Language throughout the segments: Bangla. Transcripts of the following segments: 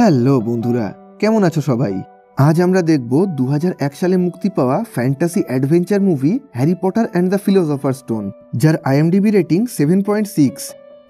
হ্যালো বন্ধুরা, কেমন আছো সবাই? আজ আমরা দেখব দু হাজার এক সালে মুক্তি পাওয়া fantasy adventure movie Harry Potter and the philosopher stone, যার IMDb rating seven point six.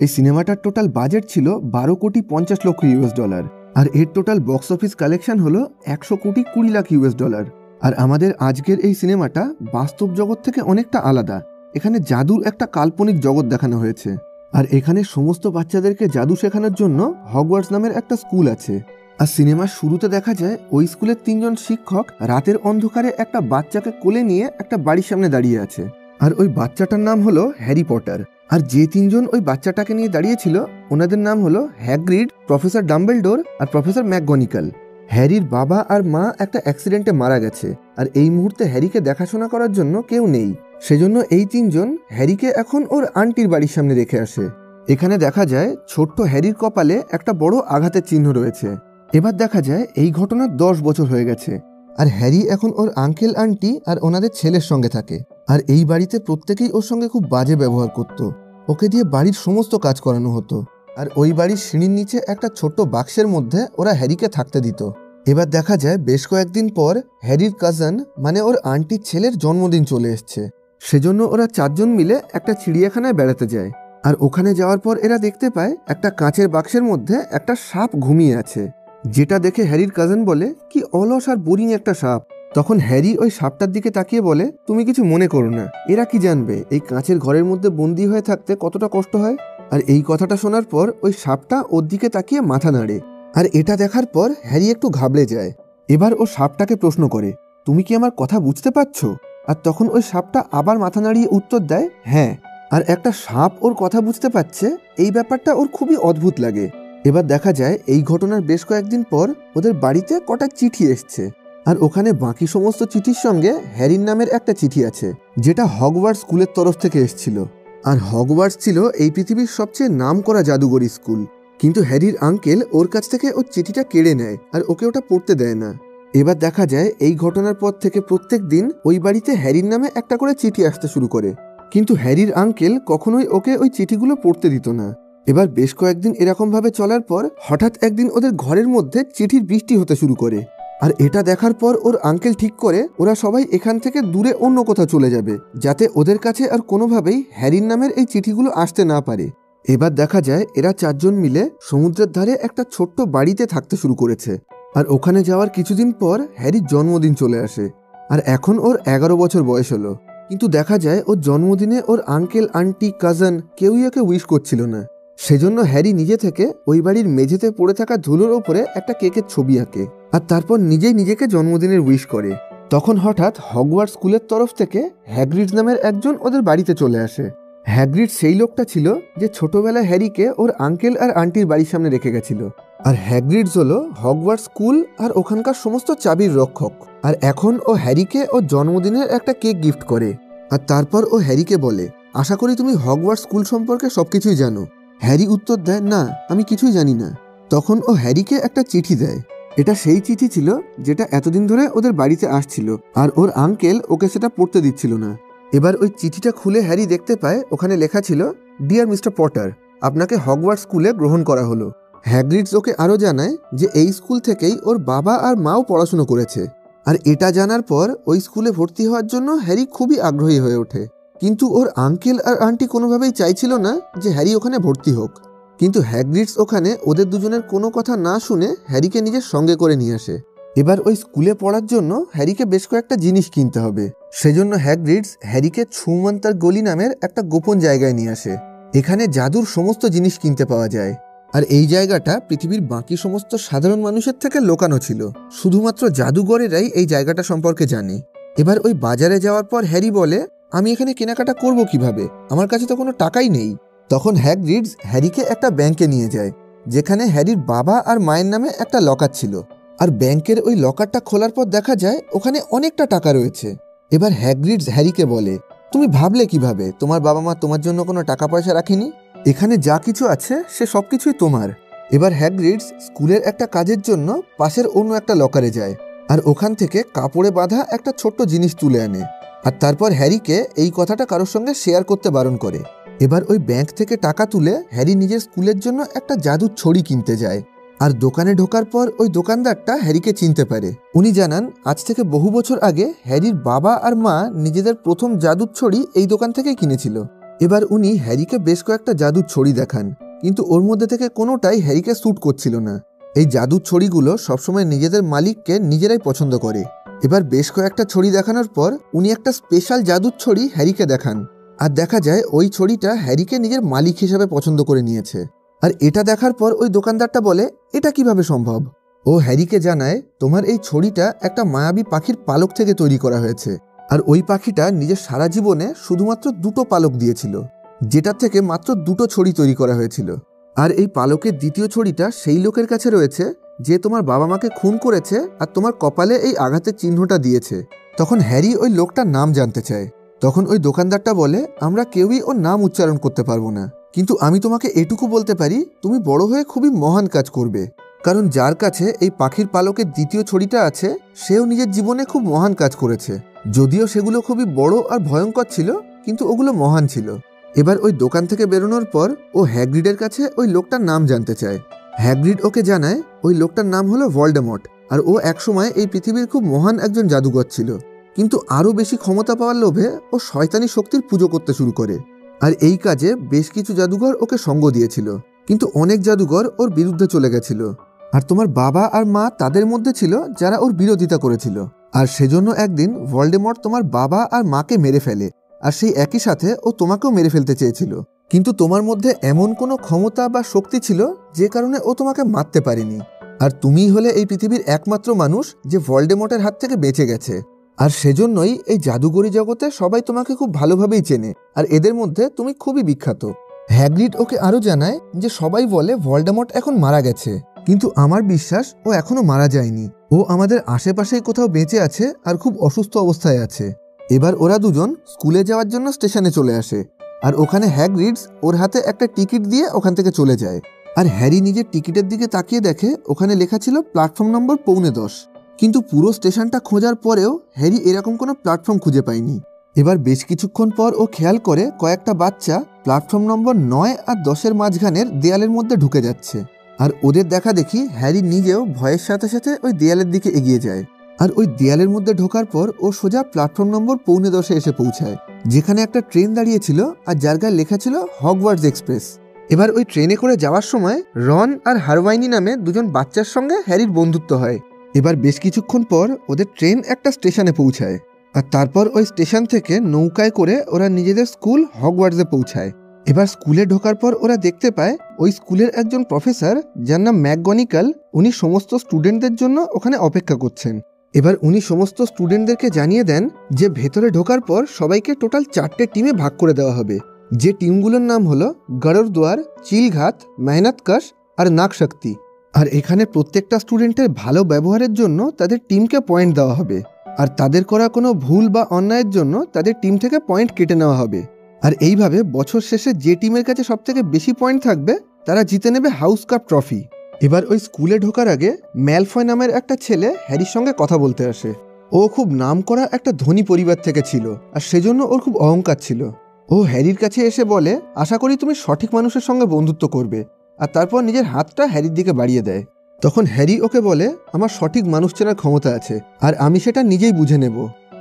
এই সিনেমাটার টোটাল বাজেট ছিল বারো কোটি পঞ্চাশ লক্ষ ইউএস ডলার, আর এর টোটাল বক্স অফিস কালেকশন হলো একশো কোটি কুড়ি লাখ ইউএস ডলার। আর আমাদের আজকের এই সিনেমাটা বাস্তব জগৎ থেকে অনেকটা আলাদা, এখানে জাদুর একটা কাল্পনিক জগৎ দেখানো হয়েছে। আর এখানে সমস্ত বাচ্চাদেরকে জাদু শেখানোর জন্য হগওয়ার্টস নামের একটা স্কুল আছে। আর সিনেমার শুরুতে দেখা যায়, ওই স্কুলের তিনজন শিক্ষক রাতের অন্ধকারে একটা বাচ্চাকে কোলে নিয়ে একটা বাড়ির সামনে দাঁড়িয়ে আছে। আর ওই বাচ্চাটার নাম হলো হ্যারি পটার। আর যে তিনজন ওই বাচ্চাটাকে নিয়ে দাঁড়িয়েছিল, ওনাদের নাম হলো হ্যাগ্রিড, প্রফেসর ডাম্বেলডোর আর প্রফেসর ম্যাকগনিকাল। হ্যারির বাবা আর মা একটা অ্যাক্সিডেন্টে মারা গেছে। আর এই মুহূর্তে হ্যারিকে দেখাশোনা করার জন্য কেউ নেই। সেজন্য এই তিনজন হ্যারিকে এখন ওর আন্টির বাড়ির সামনে রেখে আসে। এখানে দেখা যায় ছোট্ট হ্যারির কপালে একটা বড় আঘাতের চিহ্ন রয়েছে। এবার দেখা যায় এই ঘটনা দশ বছর হয়ে গেছে। আর হ্যারি এখন ওর আঙ্কেল, আন্টি আর ওনাদের ছেলের সঙ্গে থাকে। আর এই বাড়িতে প্রত্যেকেই ওর সঙ্গে খুব বাজে ব্যবহার করত। ওকে দিয়ে বাড়ির সমস্ত কাজ করানো হতো। আর ওই বাড়ির সিঁড়ির নিচে একটা ছোট্ট বাক্সের মধ্যে ওরা হ্যারিকে থাকতে দিত। এবার দেখা যায় বেশ কয়েকদিন পর হ্যারির কাজন মানে ওর আন্টির ছেলের জন্মদিন চলে এসছে। সেজন্য ওরা চারজন মিলে একটা চিড়িয়াখানায় বেড়াতে যায়। আর ওখানে যাওয়ার পর এরা দেখতে পায় একটা কাঁচের বাক্সের মধ্যে একটা সাপ ঘুমিয়ে আছে। যেটা দেখে হ্যারির কাজন বলে, কি অলস আর বোরিং একটা সাপ। তখন হ্যারি ওই সাপটার দিকে তাকিয়ে বলে, তুমি কিছু মনে করো না। এরা কি জানবে? এই কাঁচের ঘরের মধ্যে বন্দি হয়ে থাকতে কতটা কষ্ট হয়? আর এই কথাটা শোনার পর ওই সাপটা ওর দিকে তাকিয়ে মাথা নাড়ে। আর এটা দেখার পর হ্যারি একটু ঘাবড়ে যায়। এবার ও সাপটাকে প্রশ্ন করে, তুমি কি আমার কথা বুঝতে পারছ? আর তখন ওই সাপটা আবার মাথা নাড়িয়ে উত্তর দেয় হ্যাঁ আর একটা সাপ ওর কথা বুঝতে পারছে, এই ব্যাপারটা ওর খুবই অদ্ভুত লাগে। এবার দেখা যায় এই ঘটনার বেশ কয়েকদিন পর ওদের বাড়িতে কটা চিঠি এসছে। আর ওখানে বাকি সমস্ত চিঠির সঙ্গে হ্যারির নামের একটা চিঠি আছে, যেটা হগওয়ার্ড স্কুলের তরফ থেকে এসছিল। আর হগওয়ার্ডস ছিল এই পৃথিবীর সবচেয়ে নাম করা জাদুঘরি স্কুল। কিন্তু হ্যারির আঙ্কেল ওর কাছ থেকে ওর চিঠিটা কেড়ে নেয়, আর ওকে ওটা পড়তে দেয় না। এবার দেখা যায় এই ঘটনার পর থেকে প্রত্যেক দিন ওই বাড়িতে হ্যারির নামে একটা করে চিঠি আসতে শুরু করে। কিন্তু হ্যারির আঙ্কেল কখনোই ওকে ওই চিঠিগুলো পড়তে দিত না। এবার বেশ কয়েকদিন এরকমভাবে চলার পর হঠাৎ একদিন ওদের ঘরের মধ্যে চিঠির বৃষ্টি হতে শুরু করে। আর এটা দেখার পর ওর আঙ্কেল ঠিক করে ওরা সবাই এখান থেকে দূরে অন্য কোথাও চলে যাবে, যাতে ওদের কাছে আর কোনোভাবেই হ্যারির নামের এই চিঠিগুলো আসতে না পারে। এবার দেখা যায় এরা চারজন মিলে সমুদ্রের ধারে একটা ছোট্ট বাড়িতে থাকতে শুরু করেছে। আর ওখানে যাওয়ার কিছুদিন পর হ্যারির জন্মদিন চলে আসে। আর এখন ওর এগারো বছর বয়স হলো। কিন্তু দেখা যায় ওর জন্মদিনে ওর আঙ্কেল, আন্টি, কাজন কেউই ওকে উইশ করছিল না। সেজন্য হ্যারি নিজে থেকে ওই বাড়ির মেঝেতে পড়ে থাকা ধুলোর ওপরে একটা কেকের ছবি আঁকে আর তারপর নিজেই নিজেকে জন্মদিনের উইশ করে। তখন হঠাৎ হগওয়ার্ড স্কুলের তরফ থেকে হ্যাগ্রিড নামের একজন ওদের বাড়িতে চলে আসে। হ্যাগ্রিড সেই লোকটা ছিল যে ছোটবেলায় হ্যারিকে ওর আঙ্কেল আর আন্টির বাড়ির সামনে রেখে গেছিল। আর হ্যাগ্রিডস হলো হগওয়ার্ড স্কুল আর ওখানকার সমস্ত চাবির রক্ষক। আর এখন ও হ্যারিকে ও জন্মদিনের একটা কেক গিফট করে। আর তারপর ও হ্যারিকে বলে, আশা করি তুমি হগওয়ার্ড স্কুল সম্পর্কে সবকিছুই জানো। হ্যারি উত্তর দেয়, না, আমি কিছুই জানি না। তখন ও হ্যারিকে একটা চিঠি দেয়। এটা সেই চিঠি ছিল যেটা এতদিন ধরে ওদের বাড়িতে আসছিল, আর ওর আঙ্কেল ওকে সেটা পড়তে দিচ্ছিল না। এবার ওই চিঠিটা খুলে হ্যারি দেখতে পায়, ওখানে লেখা ছিল, ডিয়ার মিস্টার পটার, আপনাকে হগওয়ার্ড স্কুলে গ্রহণ করা হলো। হ্যাগ্রিডস ওকে আরও জানায় যে এই স্কুল থেকেই ওর বাবা আর মাও পড়াশুনো করেছে। আর এটা জানার পর ওই স্কুলে ভর্তি হওয়ার জন্য হ্যারি খুবই আগ্রহী হয়ে ওঠে। কিন্তু ওর আঙ্কেল আর আন্টি কোনোভাবেই চাইছিল না যে হ্যারি ওখানে ভর্তি হোক। কিন্তু হ্যাগ্রিডস ওখানে ওদের দুজনের কোনো কথা না শুনে হ্যারিকে নিজের সঙ্গে করে নিয়ে আসে। এবার ওই স্কুলে পড়ার জন্য হ্যারিকে বেশ কয়েকটা জিনিস কিনতে হবে। সেজন্য হ্যাগ্রিডস হ্যারিকে ছুমন্তার গলি নামের একটা গোপন জায়গায় নিয়ে আসে। এখানে জাদুর সমস্ত জিনিস কিনতে পাওয়া যায়। আর এই জায়গাটা পৃথিবীর বাকি সমস্ত সাধারণ মানুষের থেকে লোকানো ছিল। শুধুমাত্র জাদুঘরেরাই এই জায়গাটা সম্পর্কে জানে। এবার ওই বাজারে যাওয়ার পর হ্যারি বলে, আমি এখানে কেনাকাটা করব কীভাবে? আমার কাছে তো কোনো টাকাই নেই। তখন হ্যাগ্রিডস হ্যারিকে একটা ব্যাংকে নিয়ে যায়, যেখানে হ্যারির বাবা আর মায়ের নামে একটা লকার ছিল। আর ব্যাংকের ওই লকারটা খোলার পর দেখা যায়, ওখানে অনেকটা টাকা রয়েছে। এবার হ্যাগ্রিডস হ্যারিকে বলে, তুমি ভাবলে কীভাবে? তোমার বাবা মা তোমার জন্য কোনো টাকা পয়সা রাখেনি? এখানে যা কিছু আছে, সে সব কিছুই তোমার। এবার হ্যাগ্রিডস স্কুলের একটা কাজের জন্য পাশের অন্য একটা লকারে যায় আর ওখান থেকে কাপড়ে বাঁধা একটা ছোট্ট জিনিস তুলে আনে। আর তারপর হ্যারিকে এই কথাটা কারোর সঙ্গে শেয়ার করতে বারণ করে। এবার ওই ব্যাংক থেকে টাকা তুলে হ্যারি নিজের স্কুলের জন্য একটা জাদুর ছড়ি কিনতে যায়। আর দোকানে ঢোকার পর ওই দোকানদারটা হ্যারিকে চিনতে পারে। উনি জানান, আজ থেকে বহু বছর আগে হ্যারির বাবা আর মা নিজেদের প্রথম জাদুর ছড়ি এই দোকান থেকেই কিনেছিল। এবার উনি হ্যারিকে বেশ কয়েকটা জাদুর ছড়ি দেখান, কিন্তু ওর মধ্যে থেকে কোনোটাই হ্যারিকে স্যুট করছিল না। এই জাদুর ছড়িগুলো সবসময় নিজেদের মালিককে নিজেরাই পছন্দ করে। এবার বেশ কয়েকটা ছড়ি দেখানোর পর উনি একটা স্পেশাল জাদুর ছড়ি হ্যারিকে দেখান। আর দেখা যায় ওই ছড়িটা হ্যারিকে নিজের মালিক হিসাবে পছন্দ করে নিয়েছে। আর এটা দেখার পর ওই দোকানদারটা বলে, এটা কীভাবে সম্ভব? ও হ্যারিকে জানায়, তোমার এই ছড়িটা একটা মায়াবী পাখির পালক থেকে তৈরি করা হয়েছে। আর ওই পাখিটা নিজের সারা জীবনে শুধুমাত্র দুটো পালক দিয়েছিল, যেটার থেকে মাত্র দুটো ছড়ি তৈরি করা হয়েছিল। আর এই পালকের দ্বিতীয় ছড়িটা সেই লোকের কাছে রয়েছে, যে তোমার বাবা মাকে খুন করেছে আর তোমার কপালে এই আঘাতের চিহ্নটা দিয়েছে। তখন হ্যারি ওই লোকটার নাম জানতে চায়। তখন ওই দোকানদারটা বলে, আমরা কেউই ওর নাম উচ্চারণ করতে পারব না। কিন্তু আমি তোমাকে এটুকু বলতে পারি, তুমি বড় হয়ে খুবই মহান কাজ করবে। কারণ যার কাছে এই পাখির পালকের দ্বিতীয় ছড়িটা আছে, সেও নিজের জীবনে খুব মহান কাজ করেছে। যদিও সেগুলো খুবই বড় আর ভয়ঙ্কর ছিল, কিন্তু ওগুলো মহান ছিল। এবার ওই দোকান থেকে বেরোনোর পর ও হ্যাগ্রিডের কাছে ওই লোকটার নাম জানতে চায়। হ্যাগ্রিড ওকে জানায় ওই লোকটার নাম হলো ভল্ডেমট, আর ও একসময় এই পৃথিবীর খুব মহান একজন জাদুঘর ছিল। কিন্তু আরও বেশি ক্ষমতা পাওয়ার লোভে ও শয়তানি শক্তির পুজো করতে শুরু করে। আর এই কাজে বেশ কিছু জাদুঘর ওকে সঙ্গ দিয়েছিল, কিন্তু অনেক জাদুঘর ওর বিরুদ্ধে চলে গেছিল। আর তোমার বাবা আর মা তাদের মধ্যে ছিল যারা ওর বিরোধিতা করেছিল। আর সেজন্য একদিন ভল্ডেমট তোমার বাবা আর মাকে মেরে ফেলে, আর সেই একই সাথে ও তোমাকেও মেরে ফেলতে চেয়েছিল। কিন্তু তোমার মধ্যে এমন কোনো ক্ষমতা বা শক্তি ছিল যে কারণে ও তোমাকে মারতে পারেনি। আর তুমিই হলে এই পৃথিবীর একমাত্র মানুষ যে ভল্ডেমটের হাত থেকে বেঁচে গেছে। আর সেজন্যই এই জাদুগরি জগতে সবাই তোমাকে খুব ভালোভাবেই চেনে, আর এদের মধ্যে তুমি খুবই বিখ্যাত। হ্যাগ্রিড ওকে আরও জানায় যে সবাই বলে ভল্ডেমট এখন মারা গেছে, কিন্তু আমার বিশ্বাস ও এখনও মারা যায়নি। ও আমাদের আশেপাশেই কোথাও বেঁচে আছে আর খুব অসুস্থ অবস্থায় আছে। এবার ওরা দুজন স্কুলে যাওয়ার জন্য স্টেশনে চলে আসে। আর ওখানে হ্যাগ্রিডস ওর হাতে একটা টিকিট দিয়ে ওখান থেকে চলে যায়। আর হ্যারি নিজের টিকিটের দিকে তাকিয়ে দেখে ওখানে লেখা ছিল প্ল্যাটফর্ম নম্বর পৌনে দশ। কিন্তু পুরো স্টেশনটা খোঁজার পরেও হ্যারি এরকম কোনো প্ল্যাটফর্ম খুঁজে পায়নি। এবার বেশ কিছুক্ষণ পর ও খেয়াল করে কয়েকটা বাচ্চা প্ল্যাটফর্ম নম্বর নয় আর দশের মাঝখানের দেয়ালের মধ্যে ঢুকে যাচ্ছে। আর ওদের দেখা দেখি হ্যারি নিজেও ভয়ের সাথে সাথে ওই দেয়ালের দিকে এগিয়ে যায়। আর ওই দেয়ালের মধ্যে ঢোকার পর ও সোজা প্ল্যাটফর্ম নম্বর পৌনে দশে এসে পৌঁছায়, যেখানে একটা ট্রেন দাঁড়িয়েছিল আর যার গায়ে লেখা ছিল হগওয়ার্ডস এক্সপ্রেস এবার ওই ট্রেনে করে যাওয়ার সময় রন আর হারওয়াইনি নামে দুজন বাচ্চার সঙ্গে হ্যারির বন্ধুত্ব হয়। এবার বেশ কিছুক্ষণ পর ওদের ট্রেন একটা স্টেশনে পৌঁছায়, আর তারপর ওই স্টেশন থেকে নৌকায় করে ওরা নিজেদের স্কুল হগওয়ার্ডসে পৌঁছায়। এবার স্কুলে ঢোকার পর ওরা দেখতে পায় ওই স্কুলের একজন প্রফেসর, যার নাম ম্যাকগনিক্যাল উনি সমস্ত স্টুডেন্টদের জন্য ওখানে অপেক্ষা করছেন। এবার উনি সমস্ত স্টুডেন্টদেরকে জানিয়ে দেন যে ভেতরে ঢোকার পর সবাইকে টোটাল চারটে টিমে ভাগ করে দেওয়া হবে। যে টিমগুলোর নাম হলো গড়রদুয়ার চিলঘাত মেহনতকাশ আর নাকশক্তি আর এখানে প্রত্যেকটা স্টুডেন্টের ভালো ব্যবহারের জন্য তাদের টিমকে পয়েন্ট দেওয়া হবে। আর তাদের করা কোনো ভুল বা অন্যায়ের জন্য তাদের টিম থেকে পয়েন্ট কেটে নেওয়া হবে। আর এইভাবে বছর শেষে যে টিমের কাছে সবথেকে বেশি পয়েন্ট থাকবে, তারা জিতে নেবে হাউস কাপ ট্রফি এবার ওই স্কুলে ঢোকার আগে ম্যালফয় নামের একটা ছেলে হ্যারির সঙ্গে কথা বলতে আসে। ও খুব নাম করা একটা ধনী পরিবার থেকে ছিল, আর সেজন্য ওর খুব অহংকার ছিল। ও হ্যারির কাছে এসে বলে, আশা করি তুমি সঠিক মানুষের সঙ্গে বন্ধুত্ব করবে। আর তারপর নিজের হাতটা হ্যারির দিকে বাড়িয়ে দেয়। তখন হ্যারি ওকে বলে, আমার সঠিক মানুষ চেনার ক্ষমতা আছে, আর আমি সেটা নিজেই বুঝে নেব।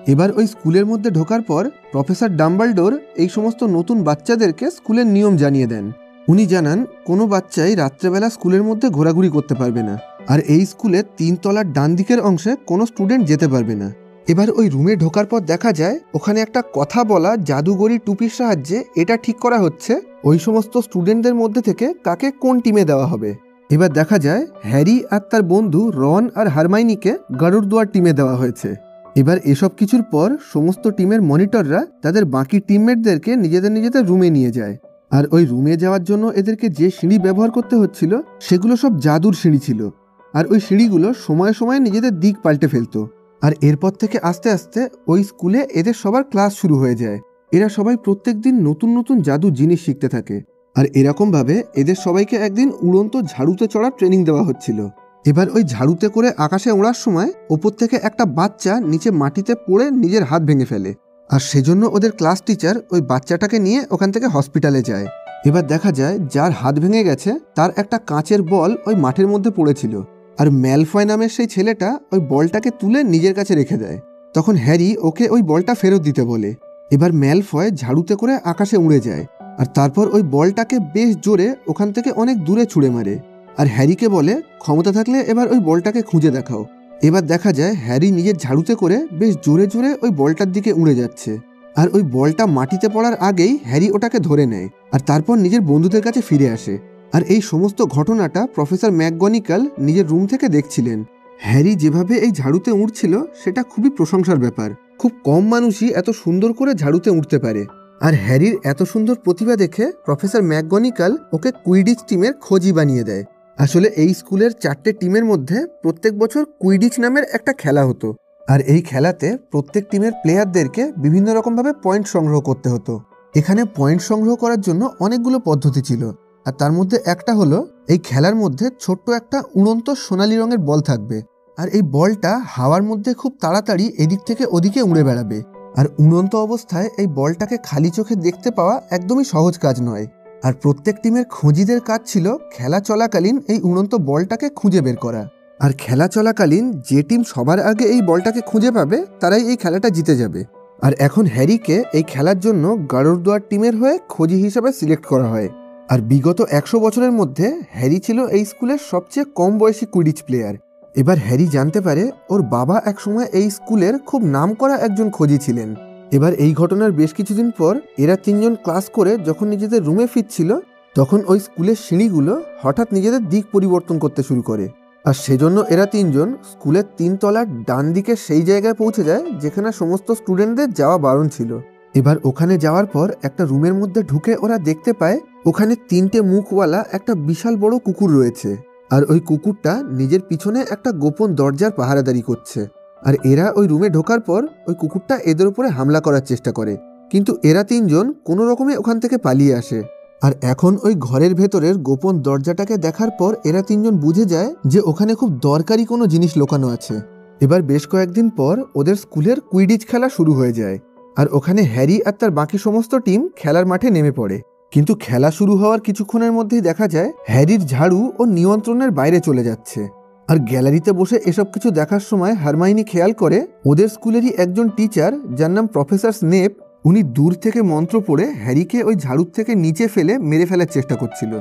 এবার ওই স্কুলের মধ্যে ঢোকার পর প্রফেসর ডাম্বালডোর এই সমস্ত নতুন বাচ্চাদেরকে স্কুলের নিয়ম জানিয়ে দেন। উনি জানান, কোনো বাচ্চাই রাত্রেবেলা স্কুলের মধ্যে ঘোরাঘুরি করতে পারবে না আর এই স্কুলের তিনতলার ডান দিকের অংশে কোনো স্টুডেন্ট যেতে পারবে না। এবার ওই রুমে ঢোকার পর দেখা যায়, ওখানে একটা কথা বলা জাদুগরি টুপির সাহায্যে এটা ঠিক করা হচ্ছে, ওই সমস্ত স্টুডেন্টদের মধ্যে থেকে কাকে কোন টিমে দেওয়া হবে। এবার দেখা যায়, হ্যারি আর তার বন্ধু রন আর হারমাইনিকে গারুরদুয়ার টিমে দেওয়া হয়েছে। এবার এসব কিছুর পর সমস্ত টিমের মনিটররা তাদের বাকি টিমমেটদেরকে নিজেদের নিজেদের রুমে নিয়ে যায়। আর ওই রুমে যাওয়ার জন্য এদেরকে যে সিঁড়ি ব্যবহার করতে হচ্ছিল, সেগুলো সব জাদুর সিঁড়ি ছিল। আর ওই সিঁড়িগুলো সময়ে সময়ে নিজেদের দিক পাল্টে ফেলতো। আর এরপর থেকে আস্তে আস্তে ওই স্কুলে এদের সবার ক্লাস শুরু হয়ে যায়। এরা সবাই প্রত্যেক দিন নতুন নতুন জাদু জিনিস শিখতে থাকে। আর এরকমভাবে এদের সবাইকে একদিন উড়ন্ত ঝাড়ুতে চড়ার ট্রেনিং দেওয়া হচ্ছিল। এবার ওই ঝাড়ুতে করে আকাশে ওড়ার সময় ওপর থেকে একটা বাচ্চা নিচে মাটিতে পড়ে নিজের হাত ভেঙে ফেলে। আর সেজন্য ওদের ক্লাস টিচার ওই বাচ্চাটাকে নিয়ে ওখান থেকে হসপিটালে যায়। এবার দেখা যায় যার হাত ভেঙে গেছে, তার একটা কাঁচের বল ওই মাঠের মধ্যে পড়েছিল। আর ম্যালফয় নামের সেই ছেলেটা ওই বলটাকে তুলে নিজের কাছে রেখে দেয়। তখন হ্যারি ওকে ওই বলটা ফেরত দিতে বলে। এবার ম্যালফয় ঝাড়ুতে করে আকাশে উড়ে যায়। আর তারপর ওই বলটাকে বেশ জোরে ওখান থেকে অনেক দূরে ছুঁড়ে মারে। আর হ্যারিকে বলে, ক্ষমতা থাকলে এবার ওই বলটাকে খুঁজে দেখাও। এবার দেখা যায়, হ্যারি নিজের ঝাড়ুতে করে বেশ জোরে জোরে ওই বলটার দিকে উড়ে যাচ্ছে। আর ওই বলটা মাটিতে পড়ার আগেই হ্যারি ওটাকে ধরে নেয়, আর তারপর নিজের বন্ধুদের কাছে ফিরে আসে। আর এই সমস্ত ঘটনাটা প্রফেসর ম্যাকগনিকাল নিজের রুম থেকে দেখছিলেন। হ্যারি যেভাবে এই ঝাড়ুতে উঠছিল সেটা খুবই প্রশংসার ব্যাপার। খুব কম মানুষই এত সুন্দর করে ঝাড়ুতে উঠতে পারে। আর হ্যারির এত সুন্দর প্রতিভা দেখে প্রফেসর ম্যাকগনিকাল ওকে কুইডিচ টিমের খোঁজি বানিয়ে দেয়। আসলে এই স্কুলের চারটে টিমের মধ্যে প্রত্যেক বছর কুইডিচ নামের একটা খেলা হতো। আর এই খেলাতে প্রত্যেক টিমের প্লেয়ারদেরকে বিভিন্ন রকমভাবে পয়েন্ট সংগ্রহ করতে হতো। এখানে পয়েন্ট সংগ্রহ করার জন্য অনেকগুলো পদ্ধতি ছিল। আর তার মধ্যে একটা হলো, এই খেলার মধ্যে ছোট্ট একটা উড়ন্ত সোনালি রঙের বল থাকবে। আর এই বলটা হাওয়ার মধ্যে খুব তাড়াতাড়ি এদিক থেকে ওদিকে উড়ে বেড়াবে। আর উড়ন্ত অবস্থায় এই বলটাকে খালি চোখে দেখতে পাওয়া একদমই সহজ কাজ নয়। আর প্রত্যেক টিমের খোঁজিদের কাজ ছিল খেলা চলাকালীন এই উড়ন্ত বলটাকে খুঁজে বের করা। আর খেলা চলাকালীন যে টিম সবার আগে এই বলটাকে খুঁজে পাবে, তারাই এই খেলাটা জিতে যাবে। আর এখন হ্যারিকে এই খেলার জন্য গারুরদুয়ার টিমের হয়ে খোঁজি হিসাবে সিলেক্ট করা হয়। আর বিগত একশো বছরের মধ্যে হ্যারি ছিল এই স্কুলের সবচেয়ে কম বয়সী কুইডিচ প্লেয়ার। এবার হ্যারি জানতে পারে ওর বাবা একসময় এই স্কুলের খুব নাম করা একজন খোঁজি ছিলেন। এবার এই ঘটনার বেশ কিছুদিন পর এরা তিনজন ক্লাস করে যখন নিজেদের রুমে ফিরছিল, তখন ওই স্কুলের সিঁড়িগুলো হঠাৎ নিজেদের দিক পরিবর্তন করতে শুরু করে। আর সেজন্য এরা তিনজন স্কুলের তিনতলার ডান দিকে সেই জায়গায় পৌঁছে যায় যেখানে সমস্ত স্টুডেন্টদের যাওয়া বারণ ছিল। এবার ওখানে যাওয়ার পর একটা রুমের মধ্যে ঢুকে ওরা দেখতে পায়, ওখানে তিনটে মুখওয়ালা একটা বিশাল বড় কুকুর রয়েছে। আর ওই কুকুরটা নিজের পিছনে একটা গোপন দরজার পাহারাদারি করছে। আর এরা ওই রুমে ঢোকার পর ওই কুকুরটা এদের উপরে হামলা করার চেষ্টা করে। কিন্তু এরা তিনজন কোনো রকমে ওখান থেকে পালিয়ে আসে। আর এখন ওই ঘরের ভেতরের গোপন দরজাটাকে দেখার পর এরা তিনজন বুঝে যায় যে ওখানে খুব দরকারি কোনো জিনিস লোকানো আছে। এবার বেশ কয়েকদিন পর ওদের স্কুলের কুইডিচ খেলা শুরু হয়ে যায়। আর ওখানে হ্যারি আর তার বাকি সমস্ত টিম খেলার মাঠে নেমে পড়ে। কিন্তু খেলা শুরু হওয়ার কিছুক্ষণের মধ্যেই দেখা যায়, হ্যারির ঝাড়ু ও নিয়ন্ত্রণের বাইরে চলে যাচ্ছে। আর গ্যালারিতে বসে এসব কিছু দেখার সময় হারমাইনি খেয়াল করে, ওদের স্কুলেরই একজন টিচার, যার নাম প্রফেসর স্নেপ, উনি দূর থেকে মন্ত্র পড়ে হ্যারিকে ওই ঝাড়ুর থেকে নিচে ফেলে মেরে ফেলার চেষ্টা করছিল।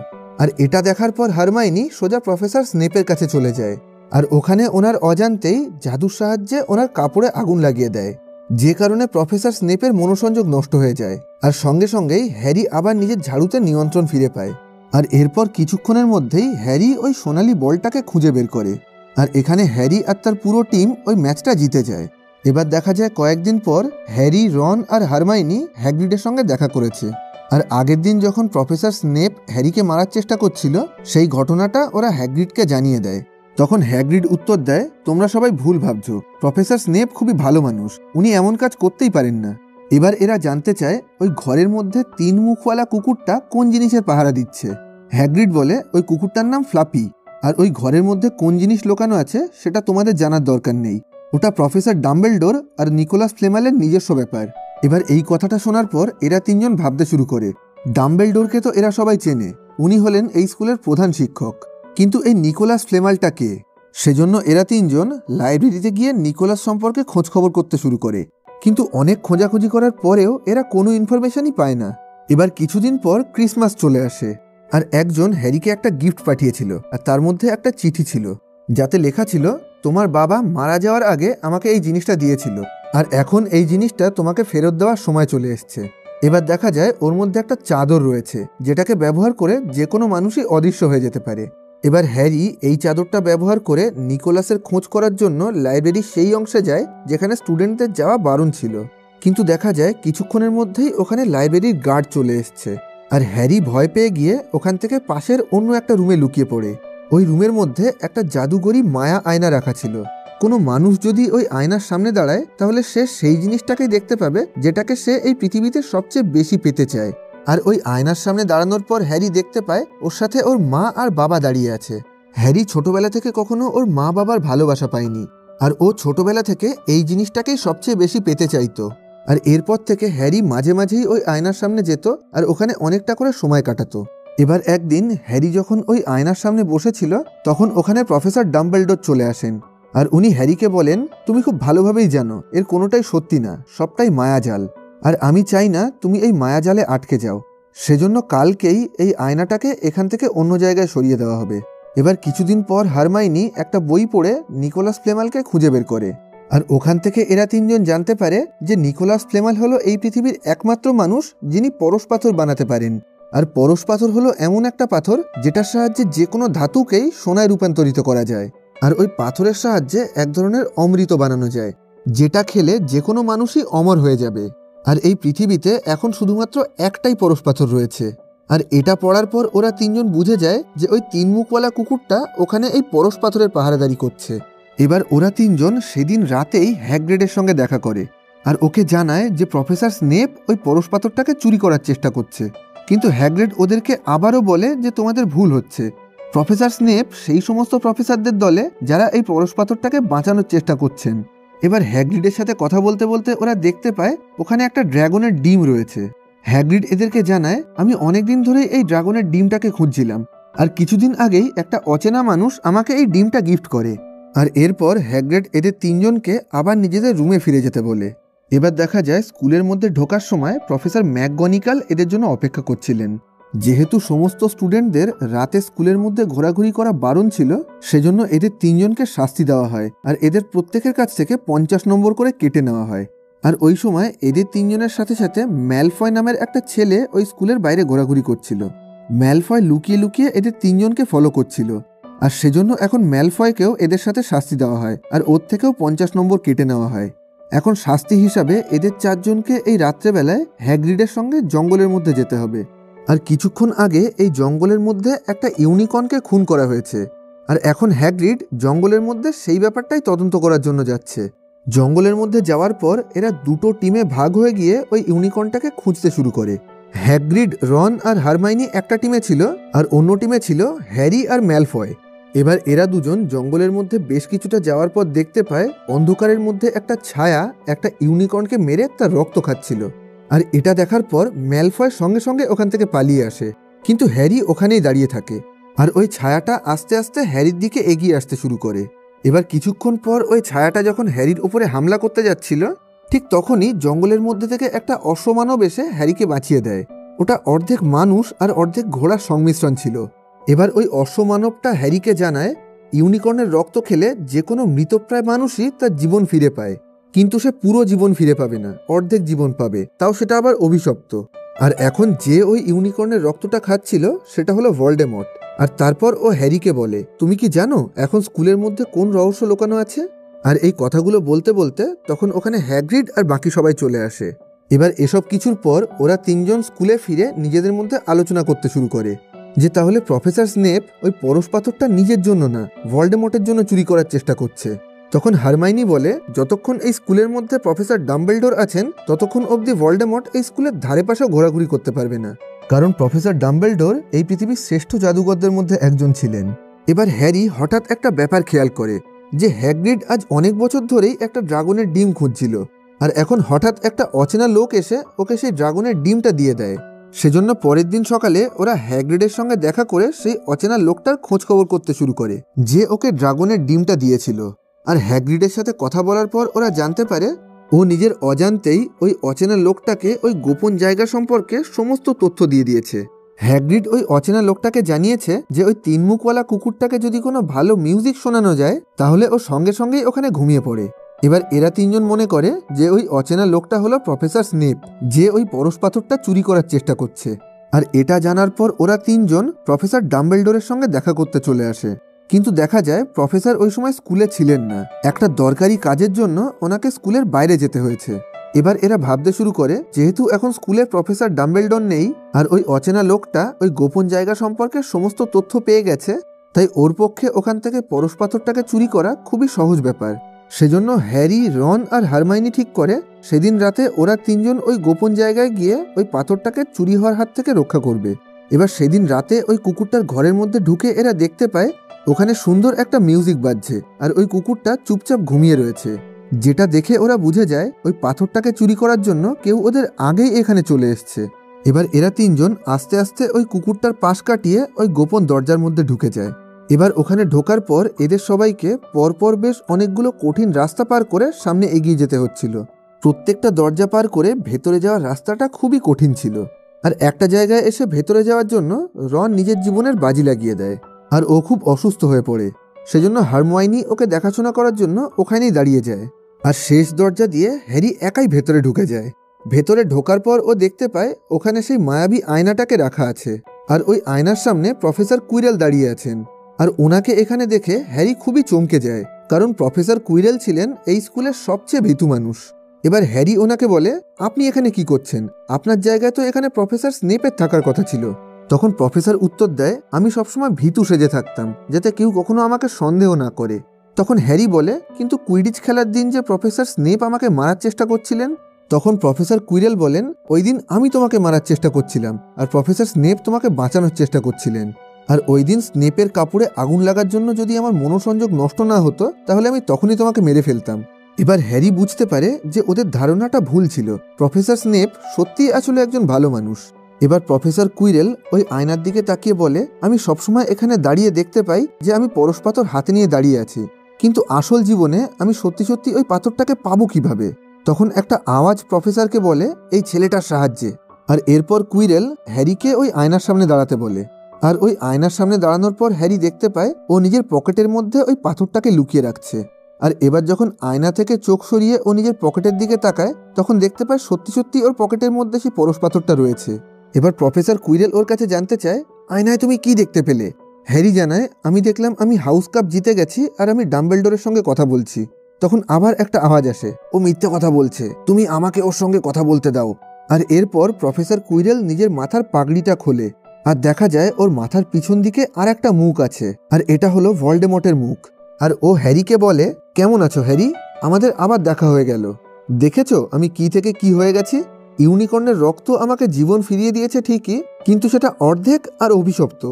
আর এটা দেখার পর হারমাইনি সোজা প্রফেসর স্নেপের কাছে চলে যায়, আর ওখানে ওনার অজান্তেই জাদুর সাহায্যে ওনার কাপড়ে আগুন লাগিয়ে দেয়। যে কারণে প্রফেসর স্নেপের মনোসংযোগ নষ্ট হয়ে যায়, আর সঙ্গে সঙ্গেই হ্যারি আবার নিজের ঝাড়ুতে নিয়ন্ত্রণ ফিরে পায়। আর এরপর কিছুক্ষণের মধ্যেই হ্যারি ওই সোনালি বলটাকে খুঁজে বের করে। আর এখানে হ্যারি আর তার পুরো টিম ওই ম্যাচটা জিতে যায়। এবার দেখা যায় কয়েকদিন পর হ্যারি, রন আর হারমাইনি হ্যাগ্রিডের সঙ্গে দেখা করেছে। আর আগের দিন যখন প্রফেসর স্নেপ হ্যারিকে মারার চেষ্টা করছিল, সেই ঘটনাটা ওরা হ্যাগ্রিডকে জানিয়ে দেয়। তখন হ্যাগ্রিড উত্তর দেয়, তোমরা সবাই ভুল ভাবছ। প্রফেসর স্নেপ খুবই ভালো মানুষ। উনি এমন কাজ করতেই পারেন না। এবার এরা জানতে চায় ওই ঘরের মধ্যে তিন মুখওয়ালা কুকুরটা কোন জিনিসের পাহারা দিচ্ছে। হ্যাগ্রিড বলে ওই কুকুরটার নাম ফ্লাপি। আর ওই ঘরের মধ্যে কোন জিনিস লোকানো আছে সেটা তোমাদের জানার দরকার নেই। ওটা প্রফেসর ডাম্বেলডোর আর নিকোলাস ফ্লেমালের নিজস্ব ব্যাপার। এবার এই কথাটা শোনার পর এরা তিনজন ভাবতে শুরু করে। ডাম্বেলডোরকে তো এরা সবাই চেনে। উনি হলেন এই স্কুলের প্রধান শিক্ষক। কিন্তু এই নিকোলাস ফ্লেমালটা কে? সেজন্য এরা তিনজন লাইব্রেরিতে গিয়ে নিকোলাস সম্পর্কে খোঁজ খবর করতে শুরু করে। কিন্তু অনেক খোঁজাখুঁজি করার পরেও এরা কোনো ইনফরমেশনই পায় না। এবার কিছুদিন পর ক্রিসমাস চলে আসে আর একজন হ্যারিকে একটা গিফট পাঠিয়েছিল আর তার মধ্যে একটা চিঠি ছিল, যাতে লেখা ছিল, তোমার বাবা মারা যাওয়ার আগে আমাকে এই জিনিসটা দিয়েছিল আর এখন এই জিনিসটা তোমাকে ফেরত দেওয়ার সময় চলে এসছে। এবার দেখা যায় ওর মধ্যে একটা চাদর রয়েছে, যেটাকে ব্যবহার করে যে কোনো মানুষই অদৃশ্য হয়ে যেতে পারে। এবার হ্যারি এই চাদরটা ব্যবহার করে নিকোলাসের খোঁজ করার জন্য লাইব্রেরির সেই অংশে যায় যেখানে স্টুডেন্টদের যাওয়া বারণ ছিল। কিন্তু দেখা যায় কিছুক্ষণের মধ্যেই ওখানে লাইব্রেরির গার্ড চলে এসছে। আর হ্যারি ভয় পেয়ে গিয়ে ওখান থেকে পাশের অন্য একটা রুমে লুকিয়ে পড়ে। ওই রুমের মধ্যে একটা জাদুগরি মায়া আয়না রাখা ছিল। কোনো মানুষ যদি ওই আয়নার সামনে দাঁড়ায়, তাহলে সে সেই জিনিসটাকেই দেখতে পাবে, যেটাকে সে এই পৃথিবীতে সবচেয়ে বেশি পেতে চায়। আর ওই আয়নার সামনে দাঁড়ানোর পর হ্যারি দেখতে পায় ওর সাথে ওর মা আর বাবা দাঁড়িয়ে আছে। হ্যারি ছোটবেলা থেকে কখনো ওর মা বাবার ভালোবাসা পায়নি। আর ও ছোটবেলা থেকে এই জিনিসটাকেই সবচেয়ে বেশি পেতে চাইতো। আর এরপর থেকে হ্যারি মাঝে মাঝেই ওই আয়নার সামনে যেত আর ওখানে অনেকটা করে সময় কাটাতো। এবার একদিন হ্যারি যখন ওই আয়নার সামনে বসেছিল, তখন ওখানে প্রফেসর ডাম্বেলডোর চলে আসেন। আর উনি হ্যারিকে বলেন, তুমি খুব ভালোভাবেই জানো, এর কোনোটাই সত্যি না, সবটাই মায়াজাল। আর আমি চাই না তুমি এই মায়াজালে আটকে যাও। সেজন্য কালকেই এই আয়নাটাকে এখান থেকে অন্য জায়গায় সরিয়ে দেওয়া হবে। এবার কিছুদিন পর হারমাইনি একটা বই পড়ে নিকোলাস ফ্লেমালকে খুঁজে বের করে। আর ওখান থেকে এরা তিনজন জানতে পারে যে নিকোলাস ফ্লেমাল হলো এই পৃথিবীর একমাত্র মানুষ যিনি পরশ পাথর বানাতে পারেন। আর পরশ পাথর হলো এমন একটা পাথর যেটার সাহায্যে যে কোনো ধাতুকেই সোনায় রূপান্তরিত করা যায়। আর ওই পাথরের সাহায্যে এক ধরনের অমৃত বানানো যায়, যেটা খেলে যে কোনো মানুষই অমর হয়ে যাবে। আর এই পৃথিবীতে এখন শুধুমাত্র একটাই পরশ পাথর রয়েছে। আর এটা পড়ার পর ওরা তিনজন বুঝে যায় যে ওই তিন মুখওয়ালা কুকুরটা ওখানে এই পরশ পাথরের পাহারাদারি করছে। এবার ওরা তিনজন সেদিন রাতেই হ্যাগ্রেডের সঙ্গে দেখা করে। আর ওকে জানায় যে প্রফেসর স্নেপ ওই পরশ পাথরটাকে চুরি করার চেষ্টা করছে। কিন্তু হ্যাগ্রেড ওদেরকে আবারও বলে যে তোমাদের ভুল হচ্ছে। প্রফেসর স্নেপ সেই সমস্ত প্রফেসরদের দলে যারা এই পরশ পাথরটাকে বাঁচানোর চেষ্টা করছেন। এবার হ্যাগ্রিডের সাথে কথা বলতে বলতে ওরা দেখতে পায় ওখানে একটা ড্রাগনের ডিম রয়েছে। হ্যাগ্রিড এদেরকে জানায়, আমি অনেকদিন ধরে এই ড্রাগনের ডিমটাকে খুঁজছিলাম, আর কিছুদিন আগেই একটা অচেনা মানুষ আমাকে এই ডিমটা গিফট করে। আর এরপর হ্যাগ্রেড এদের তিনজনকে আবার নিজেদের রুমে ফিরে যেতে বলে। এবার দেখা যায়, স্কুলের মধ্যে ঢোকার সময় প্রফেসর ম্যাকগনিকাল এদের জন্য অপেক্ষা করছিলেন। যেহেতু সমস্ত স্টুডেন্টদের রাতে স্কুলের মধ্যে ঘোরাঘুরি করা বারণ ছিল, সেজন্য এদের তিনজনকে শাস্তি দেওয়া হয় আর এদের প্রত্যেকের কাছ থেকে পঞ্চাশ নম্বর করে কেটে নেওয়া হয়। আর ওই সময় এদের তিনজনের সাথে সাথে ম্যালফয় নামের একটা ছেলে ওই স্কুলের বাইরে ঘোরাঘুরি করছিল। ম্যালফয় লুকিয়ে লুকিয়ে এদের তিনজনকে ফলো করছিল। আর সেজন্য এখন ম্যালফয়কেও এদের সাথে শাস্তি দেওয়া হয় আর ওর থেকেও পঞ্চাশ নম্বর কেটে নেওয়া হয়। এখন শাস্তি হিসাবে এদের চারজনকে এই রাত্রেবেলায় হ্যাগ্রিডের সঙ্গে জঙ্গলের মধ্যে যেতে হবে। আর কিছুক্ষণ আগে এই জঙ্গলের মধ্যে একটা ইউনিকর্নকে খুন করা হয়েছে। আর এখন হ্যাগ্রিড জঙ্গলের মধ্যে সেই ব্যাপারটাই তদন্ত করার জন্য যাচ্ছে। জঙ্গলের মধ্যে যাওয়ার পর এরা দুটো টিমে ভাগ হয়ে গিয়ে ওই ইউনিকর্নটাকে খুঁজতে শুরু করে। হ্যাগ্রিড, রন আর হারমাইনি একটা টিমে ছিল আর অন্য টিমে ছিল হ্যারি আর ম্যালফয়। এবার এরা দুজন জঙ্গলের মধ্যে বেশ কিছুটা যাওয়ার পর দেখতে পায় অন্ধকারের মধ্যে একটা ছায়া একটা ইউনিকর্নকে মেরে তার রক্ত খাচ্ছিল। আর এটা দেখার পর ম্যালফয় সঙ্গে সঙ্গে ওখান থেকে পালিয়ে আসে। কিন্তু হ্যারি ওখানেই দাঁড়িয়ে থাকে। আর ওই ছায়াটা আস্তে আস্তে হ্যারির দিকে এগিয়ে আসতে শুরু করে। এবার কিছুক্ষণ পর ওই ছায়াটা যখন হ্যারির উপরে হামলা করতে যাচ্ছিল, ঠিক তখনই জঙ্গলের মধ্যে থেকে একটা অসমানব এসে হ্যারিকে বাঁচিয়ে দেয়। ওটা অর্ধেক মানুষ আর অর্ধেক ঘোড়ার সংমিশ্রণ ছিল। এবার ওই অসমানবটা হ্যারিকে জানায়, ইউনিকর্নের রক্ত খেলে যে কোনো মৃতপ্রায় মানুষই তার জীবন ফিরে পায়। কিন্তু সে পুরো জীবন ফিরে পাবে না, অর্ধেক জীবন পাবে, তাও সেটা আবার অভিশপ্ত। আর এখন যে ওই ইউনিকর্নের রক্তটা খাচ্ছিল, সেটা হলো ভল্ডেমট। আর তারপর ও হ্যারিকে বলে, তুমি কি জানো এখন স্কুলের মধ্যে কোন রহস্য লোকানো আছে? আর এই কথাগুলো বলতে বলতে তখন ওখানে হ্যাগ্রিড আর বাকি সবাই চলে আসে। এবার এসব কিছুর পর ওরা তিনজন স্কুলে ফিরে নিজেদের মধ্যে আলোচনা করতে শুরু করে। যে তাহলে প্রফেসর স্নেপ ওই পরশ পাথরটা নিজের জন্য না, ভল্ডেমটের জন্য চুরি করার চেষ্টা করছে। তখন হারমাইনি বলে, যতক্ষণ এই স্কুলের মধ্যে প্রফেসর ডাম্বেলডোর আছেন, ততক্ষণ অবধি ভল্ডেমট এই স্কুলের ধারে পাশেও ঘোরাঘুরি করতে পারবে না। কারণ প্রফেসর ডাম্বেলডোর এই পৃথিবীর শ্রেষ্ঠ জাদুকরদের মধ্যে একজন ছিলেন। এবার হ্যারি হঠাৎ একটা ব্যাপার খেয়াল করে, যে হ্যাগ্রিড আজ অনেক বছর ধরেই একটা ড্রাগনের ডিম খুঁজছিল, আর এখন হঠাৎ একটা অচেনা লোক এসে ওকে সেই ড্রাগনের ডিমটা দিয়ে দেয়। সেজন্য পরের দিন সকালে ওরা হ্যাগ্রিডের সঙ্গে দেখা করে সেই অচেনা লোকটার খোঁজ খবর করতে শুরু করে, যে ওকে ড্রাগনের ডিমটা দিয়েছিল। আর হ্যাগ্রিডের সাথে কথা বলার পর ওরা জানতে পারে ও নিজের অজান্তেই ওই অচেনা লোকটাকে ওই গোপন জায়গা সম্পর্কে সমস্ত তথ্য দিয়ে দিয়েছে। হ্যাগ্রিড ওই অচেনা লোকটাকে জানিয়েছে যে ওই তিনমুখওয়ালা কুকুরটাকে যদি কোনো ভালো মিউজিক শোনানো যায়, তাহলে ও সঙ্গে সঙ্গেই ওখানে ঘুমিয়ে পড়ে। এবার এরা তিনজন মনে করে যে ওই অচেনা লোকটা হলো প্রফেসর স্নেপ, যে ওই পরশ পাথরটা চুরি করার চেষ্টা করছে। আর এটা জানার পর ওরা তিনজন প্রফেসর ডাম্বেলডোরের সঙ্গে দেখা করতে চলে আসে। কিন্তু দেখা যায় প্রফেসর ওই সময় স্কুলে ছিলেন না। একটা দরকারি কাজের জন্য ওনাকে স্কুলের বাইরে যেতে হয়েছে। এবার এরা ভাবতে শুরু করে, যেহেতু এখন স্কুলে প্রফেসর ডাম্বেলডন নেই, আর ওই অচেনা লোকটা ওই গোপন জায়গা সম্পর্কে সমস্ত তথ্য পেয়ে গেছে, তাই ওর পক্ষে ওখান থেকে পরশ পাথরটাকে চুরি করা খুবই সহজ ব্যাপার। সেজন্য হ্যারি, রন আর হারমাইনি ঠিক করে, সেদিন রাতে ওরা তিনজন ওই গোপন জায়গায় গিয়ে ওই পাথরটাকে চুরি হওয়ার হাত থেকে রক্ষা করবে। এবার সেদিন রাতে ওই কুকুরটার ঘরের মধ্যে ঢুকে এরা দেখতে পায় ওখানে সুন্দর একটা মিউজিক বাজছে আর ওই কুকুরটা চুপচাপ ঘুমিয়ে রয়েছে। যেটা দেখে ওরা বুঝে যায় ওই পাথরটাকে চুরি করার জন্য কেউ ওদের আগেই এখানে চলে এসছে। এবার এরা তিনজন আস্তে আস্তে ওই কুকুরটার পাশ কাটিয়ে ওই গোপন দরজার মধ্যে ঢুকে যায়। এবার ওখানে ঢোকার পর এদের সবাইকে পরপর বেশ অনেকগুলো কঠিন রাস্তা পার করে সামনে এগিয়ে যেতে হচ্ছিল। প্রত্যেকটা দরজা পার করে ভেতরে যাওয়ার রাস্তাটা খুবই কঠিন ছিল। আর একটা জায়গায় এসে ভেতরে যাওয়ার জন্য রন নিজের জীবনের বাজি লাগিয়ে দেয়। আর ও খুব অসুস্থ হয়ে পড়ে। সেজন্য হারমোয়াইনি ওকে দেখাশোনা করার জন্য ওখানেই দাঁড়িয়ে যায়। আর শেষ দরজা দিয়ে হ্যারি একাই ভেতরে ঢুকে যায়। ভেতরে ঢোকার পর ও দেখতে পায় ওখানে সেই মায়াবী আয়নাটাকে রাখা আছে। আর ওই আয়নার সামনে প্রফেসর কুইরেল দাঁড়িয়ে আছেন। আর ওনাকে এখানে দেখে হ্যারি খুবই চমকে যায়, কারণ প্রফেসর কুইরেল ছিলেন এই স্কুলের সবচেয়ে ভীতু মানুষ। এবার হ্যারি ওনাকে বলে, আপনি এখানে কি করছেন? আপনার জায়গায় তো এখানে প্রফেসর স্নেপের থাকার কথা ছিল। তখন প্রফেসর উত্তর দেয়, আমি সবসময় ভীতু সেজে থাকতাম, যাতে কেউ কখনো আমাকে সন্দেহ না করে। তখন হ্যারি বলে, কিন্তু কুইডিচ খেলার দিন যে প্রফেসর স্নেপ আমাকে মারার চেষ্টা করছিলেন? তখন প্রফেসর কুইরেল বলেন, ওই দিন আমি তোমাকে মারার চেষ্টা করছিলাম, আর প্রফেসর স্নেপ তোমাকে বাঁচানোর চেষ্টা করছিলেন। আর ওই দিন স্নেপের কাপড়ে আগুন লাগার জন্য যদি আমার মনোসংযোগ নষ্ট না হতো, তাহলে আমি তখনই তোমাকে মেরে ফেলতাম। এবার হ্যারি বুঝতে পারে যে ওদের ধারণাটা ভুল ছিল। প্রফেসর স্নেপ সত্যিই আসলে একজন ভালো মানুষ। এবার প্রফেসর কুইরেল ওই আয়নার দিকে তাকিয়ে বলে, আমি সবসময় এখানে দাঁড়িয়ে দেখতে পাই যে আমি পরশ পাথর হাতে নিয়ে দাঁড়িয়ে আছি। কিন্তু আসল জীবনে আমি সত্যি সত্যি ওই পাথরটাকে পাবো কীভাবে? তখন একটা আওয়াজ প্রফেসরকে বলে, এই ছেলেটার সাহায্যে। আর এরপর কুইরেল হ্যারিকে ওই আয়নার সামনে দাঁড়াতে বলে। আর ওই আয়নার সামনে দাঁড়ানোর পর হ্যারি দেখতে পায়, ও নিজের পকেটের মধ্যে ওই পাথরটাকে লুকিয়ে রাখছে। আর এবার যখন আয়না থেকে চোখ সরিয়ে ও নিজের পকেটের দিকে তাকায়, তখন দেখতে পায় সত্যি সত্যি ওর পকেটের মধ্যে সেই পরশ পাথরটা রয়েছে। এবার প্রফেসর কুইরেল ওর কাছে জানতে চায়, আয়নায় তুমি কি দেখতে পেলে? হ্যারি জানায়, আমি দেখলাম আমি হাউস কাপ জিতে গেছি আর আমি ডাম্বেলডোরের সঙ্গে কথা বলছি। তখন আবার একটা আওয়াজ আসে, ও মিথ্যে কথা বলছে, তুমি আমাকে ওর সঙ্গে কথা বলতে দাও। আর এরপর প্রফেসর কুইরেল নিজের মাথার পাগড়িটা খোলে, আর দেখা যায় ওর মাথার পিছন দিকে আর একটা মুখ আছে, আর এটা হলো ভলডেমটের মুখ। আর ও হ্যারিকে বলে, কেমন আছো হ্যারি? আমাদের আবার দেখা হয়ে গেল। দেখেছ আমি কি থেকে কি হয়ে গেছি? ইউনিকর্নের রক্ত আমাকে জীবন ফিরিয়ে দিয়েছে ঠিকই, কিন্তু সেটা অর্ধেক আর অভিশপ্ত।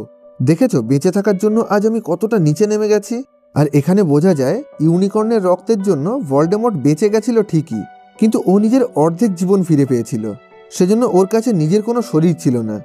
দেখেছ, বেঁচে থাকার জন্য আজ আমি কতটা নিচে নেমে গেছি? আর এখানে বোঝা যায়, ইউনিকর্নের রক্তের জন্য ভলডেমট বেঁচে গেছিল ঠিকই, কিন্তু ও নিজের অর্ধেক জীবন ফিরে পেয়েছিল। সেজন্য ওর কাছে নিজের কোনো শরীর ছিল না।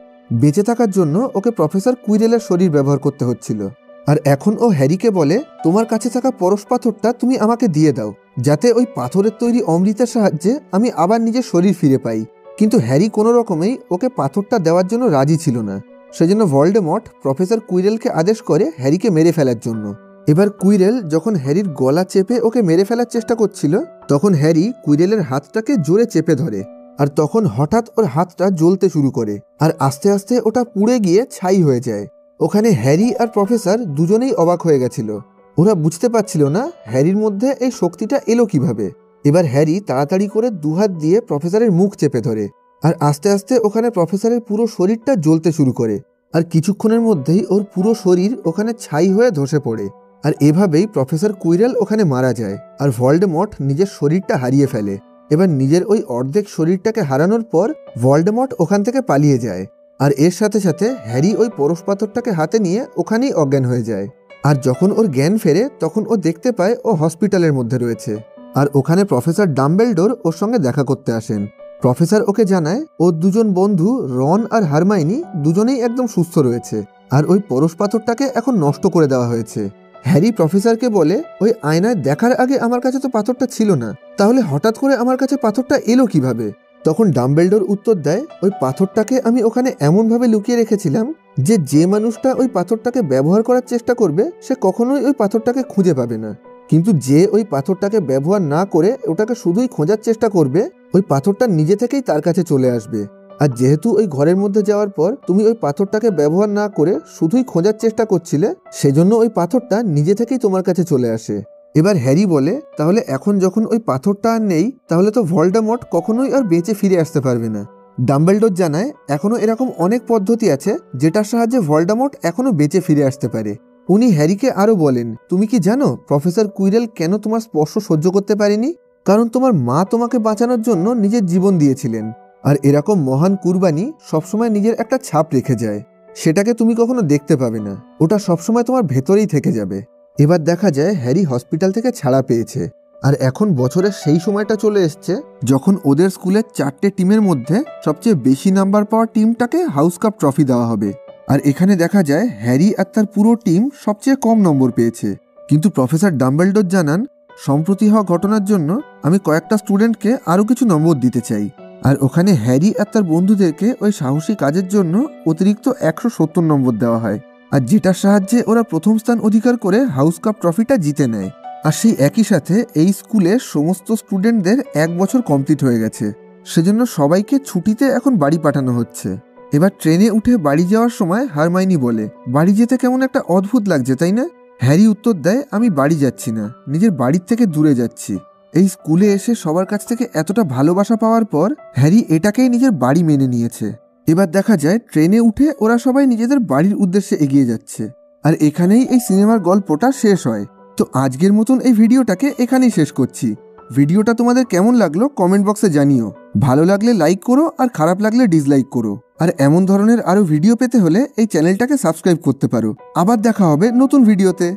বেঁচে থাকার জন্য ওকে প্রফেসর কুইরেলের শরীর ব্যবহার করতে হচ্ছিল। আর এখন ও হ্যারিকে বলে, তোমার কাছে থাকা পরশ পাথরটা তুমি আমাকে দিয়ে দাও, যাতে ওই পাথরের তৈরি অমৃতের সাহায্যে আমি আবার নিজের শরীর ফিরে পাই। কিন্তু হ্যারি কোনো রকমেই ওকে পাথরটা দেওয়ার জন্য রাজি ছিল না। সেজন্য ভল্ডেমট, প্রফেসর কুইরেলকে আদেশ করে হ্যারিকে মেরে ফেলার জন্য। এবার কুইরেল যখন হ্যারির গলা চেপে ওকে মেরে ফেলার চেষ্টা করছিল, তখন হ্যারি কুইরেলের হাতটাকে জোরে চেপে ধরে, আর তখন হঠাৎ ওর হাতটা জ্বলতে শুরু করে, আর আস্তে আস্তে ওটা পুড়ে গিয়ে ছাই হয়ে যায়। ওখানে হ্যারি আর প্রফেসর দুজনেই অবাক হয়ে গেছিল। ওরা বুঝতে পারছিল না হ্যারির মধ্যে এই শক্তিটা এলো কীভাবে। এবার হ্যারি তাড়াতাড়ি করে দুহাত দিয়ে প্রফেসরের মুখ চেপে ধরে আর আস্তে আস্তে ওখানে প্রফেসরের পুরো শরীরটা জ্বলতে শুরু করে আর কিছুক্ষণের মধ্যেই ওর পুরো শরীর ওখানে ছাই হয়ে ধসে পড়ে আর এভাবেই প্রফেসর কুইরাল ওখানে মারা যায় আর ভল্ড ভল্ডেমট নিজের শরীরটা হারিয়ে ফেলে। এবার নিজের ওই অর্ধেক শরীরটাকে হারানোর পর ভল্ডেমট ওখান থেকে পালিয়ে যায়। আর এর সাথে সাথে হ্যারি ওই পরশ পাথরটাকে হাতে নিয়ে ওখানেই অজ্ঞান হয়ে যায়। আর যখন ওর জ্ঞান ফেরে, তখন ও দেখতে পায় ও হসপিটালের মধ্যে রয়েছে। আর ওখানে প্রফেসর ডাম্বেলডোর ওর সঙ্গে দেখা করতে আসেন। প্রফেসর ওকে জানায় ওর দুজন বন্ধু, রন আর হারমাইনি, দুজনেই একদম সুস্থ রয়েছে। আর ওই পরশ পাথরটাকে এখন নষ্ট করে দেওয়া হয়েছে। হ্যারি প্রফেসরকে বলে, ওই আয়নায় দেখার আগে আমার কাছে তো পাথরটা ছিল না। তাহলে হঠাৎ করে আমার কাছে পাথরটা এলো কীভাবে? তখন ডাম্বেলডোর উত্তর দেয়, ওই পাথরটাকে আমি ওখানে এমনভাবে লুকিয়ে রেখেছিলাম যে যে মানুষটা ওই পাথরটাকে ব্যবহার করার চেষ্টা করবে, সে কখনোই ওই পাথরটাকে খুঁজে পাবে না। কিন্তু যে ওই পাথরটাকে ব্যবহার না করে ওটাকে শুধুই খোঁজার চেষ্টা করবে, ওই পাথরটা নিজে থেকেই তার কাছে চলে আসবে। আর যেহেতু ওই ঘরের মধ্যে যাওয়ার পর তুমি ওই পাথরটাকে ব্যবহার না করে শুধুই খোঁজার চেষ্টা করছিলে, সেজন্য ওই পাথরটা নিজে থেকেই তোমার কাছে চলে আসে। এবার হ্যারি বলে, তাহলে এখন যখন ওই পাথরটা আর নেই, তাহলে তো ভল্ডামট কখনোই আর বেঁচে ফিরে আসতে পারবে না। ডাম্বেলডোর জানায় এখনও এরকম অনেক পদ্ধতি আছে, যেটার সাহায্যে ভল্ডামট এখনও বেঁচে ফিরে আসতে পারে। উনি হ্যারিকে আরও বলেন, তুমি কি জানো, প্রফেসর কুইরেল কেন তোমার স্পর্শ সহ্য করতে পারেনি? কারণ তোমার মা তোমাকে বাঁচানোর জন্য নিজের জীবন দিয়েছিলেন। আর এরকম মহান কুরবানি সবসময় নিজের একটা ছাপ রেখে যায়। সেটাকে তুমি কখনো দেখতে পাবে না। ওটা সবসময় তোমার ভেতরেই থেকে যাবে। এবার দেখা যায় হ্যারি হসপিটাল থেকে ছাড়া পেয়েছে। আর এখন বছরের সেই সময়টা চলে এসছে যখন ওদের স্কুলের চারটে টিমের মধ্যে সবচেয়ে বেশি নাম্বার পাওয়া টিমটাকে হাউস কাপ ট্রফি দেওয়া হবে। আর এখানে দেখা যায় হ্যারি আর তার পুরো টিম সবচেয়ে কম নম্বর পেয়েছে। কিন্তু প্রফেসর ডাম্বেলডোর জানান, সম্প্রতি হওয়া ঘটনার জন্য আমি কয়েকটা স্টুডেন্টকে আরও কিছু নম্বর দিতে চাই। আর ওখানে হ্যারি আর তার বন্ধুদেরকে ওই সাহসী কাজের জন্য অতিরিক্ত একশো সত্তর নম্বর দেওয়া হয়। আর যেটার সাহায্যে ওরা প্রথম স্থান অধিকার করে হাউস কাপ ট্রফিটা জিতে নেয়। আর সেই একই সাথে এই স্কুলের সমস্ত স্টুডেন্টদের এক বছর কমপ্লিট হয়ে গেছে। সেজন্য সবাইকে ছুটিতে এখন বাড়ি পাঠানো হচ্ছে। এবার ট্রেনে উঠে বাড়ি যাওয়ার সময় হারমাইনি বলে, বাড়ি যেতে কেমন একটা অদ্ভুত লাগছে, তাই না? হ্যারি উত্তর দেয়, আমি বাড়ি যাচ্ছি না, নিজের বাড়ির থেকে দূরে যাচ্ছি। এই স্কুলে এসে সবার কাছ থেকে এতটা ভালোবাসা পাওয়ার পর, হ্যারি এটাকেই নিজের বাড়ি মেনে নিয়েছে। এবার দেখা যায় ট্রেনে উঠে ওরা সবাই নিজেদের বাড়ির উদ্দেশ্যে এগিয়ে যাচ্ছে। আর এখানেই এই সিনেমার গল্পটা শেষ হয়। তো আজকের মতন এই ভিডিওটাকে এখানেই শেষ করছি। ভিডিওটা তোমাদের কেমন লাগল কমেন্ট বক্সে জানিও। ভালো লাগলে লাইক করো আর খারাপ লাগলে ডিসলাইক করো। আর এমন ধরনের আরও ভিডিও পেতে হলে এই চ্যানেলটাকে সাবস্ক্রাইব করতে পারো। আবার দেখা হবে নতুন ভিডিওতে।